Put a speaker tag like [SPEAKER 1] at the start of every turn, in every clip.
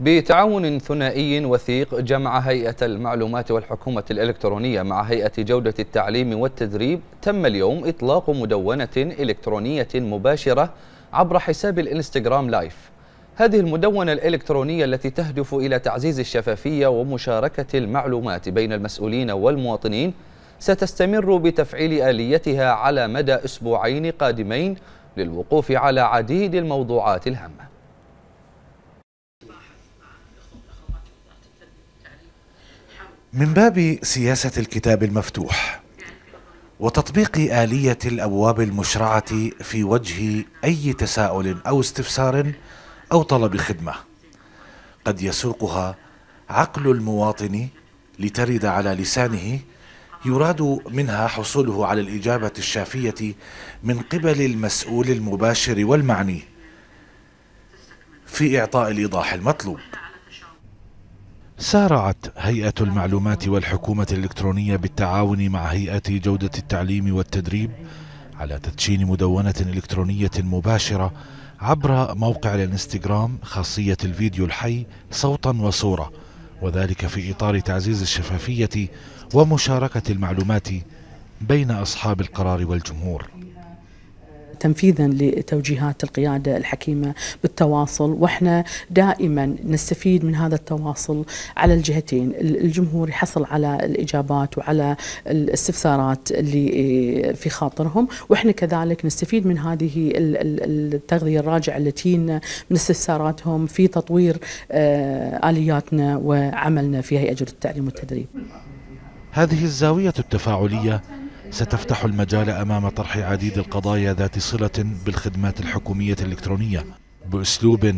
[SPEAKER 1] بتعاون ثنائي وثيق جمع هيئة المعلومات والحكومة الإلكترونية مع هيئة جودة التعليم والتدريب تم اليوم إطلاق مدونة إلكترونية مباشرة عبر حساب الإنستغرام لايف. هذه المدونة الإلكترونية التي تهدف إلى تعزيز الشفافية ومشاركة المعلومات بين المسؤولين والمواطنين ستستمر بتفعيل آليتها على مدى أسبوعين قادمين للوقوف على عديد الموضوعات الهامة.
[SPEAKER 2] من باب سياسة الكتاب المفتوح وتطبيق آلية الأبواب المشرعة في وجه أي تساؤل أو استفسار أو طلب خدمة قد يسوقها عقل المواطن لترد على لسانه يراد منها حصوله على الإجابة الشافية من قبل المسؤول المباشر والمعني في إعطاء الإيضاح المطلوب. سارعت هيئة المعلومات والحكومة الإلكترونية بالتعاون مع هيئة جودة التعليم والتدريب على تدشين مدونة إلكترونية مباشرة عبر موقع الانستغرام خاصية الفيديو الحي صوتا وصورة وذلك في إطار تعزيز الشفافية ومشاركة المعلومات بين أصحاب القرار والجمهور.
[SPEAKER 3] تنفيذا لتوجيهات القيادة الحكيمة بالتواصل وإحنا دائما نستفيد من هذا التواصل على الجهتين الجمهور يحصل على الإجابات وعلى الاستفسارات اللي في خاطرهم وإحنا كذلك نستفيد من هذه التغذية الراجعة التي من استفساراتهم في تطوير آه، آلياتنا وعملنا في هيئة التعليم والتدريب.
[SPEAKER 2] هذه الزاوية التفاعلية ستفتح المجال أمام طرح عديد القضايا ذات صلة بالخدمات الحكومية الإلكترونية. بأسلوب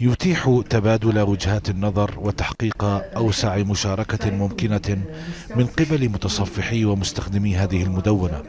[SPEAKER 2] يتيح تبادل وجهات النظر وتحقيق أوسع مشاركة ممكنة من قبل متصفحي ومستخدمي هذه المدونة.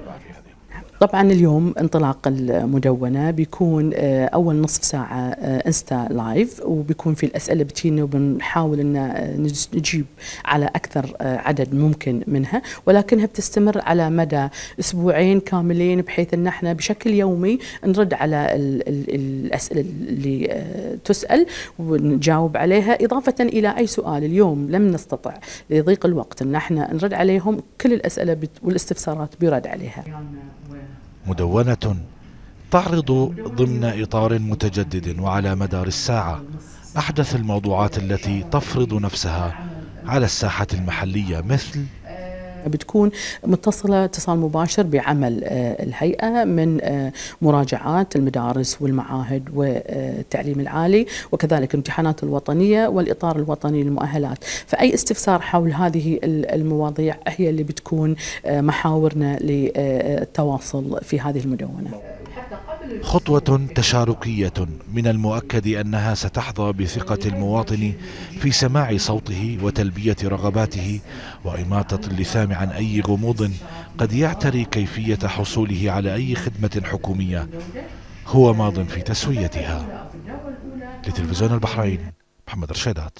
[SPEAKER 3] طبعا اليوم انطلاق المدونة بيكون آه، أول نصف ساعة آه، إنستا لايف وبيكون في الأسئلة بتجينا وبنحاول إن آه، نجيب على أكثر عدد ممكن منها. ولكنها بتستمر على مدى أسبوعين كاملين بحيث إن إحنا بشكل يومي نرد على الأسئلة اللي تسأل ونجاوب عليها. إضافة إلى أي سؤال اليوم لم نستطع لضيق الوقت إن إحنا نرد عليهم كل الأسئلة والاستفسارات بيرد عليها.
[SPEAKER 2] مدونة تعرض ضمن إطار متجدد وعلى مدار الساعة أحدث الموضوعات التي تفرض نفسها على الساحة المحلية مثل
[SPEAKER 3] بتكون متصلة اتصال مباشر بعمل آه، الهيئة من آه، مراجعات المدارس والمعاهد والتعليم العالي وكذلك الامتحانات الوطنية والإطار الوطني للمؤهلات. فأي استفسار حول هذه المواضيع هي اللي بتكون آه، محاورنا للتواصل في هذه المدونة.
[SPEAKER 2] خطوة تشاركية من المؤكد أنها ستحظى بثقة المواطن في سماع صوته وتلبية رغباته وإماطة اللثام عن أي غموض قد يعتري كيفية حصوله على أي خدمة حكومية هو ماض في تسويتها. لتلفزيون البحرين محمد رشيدات.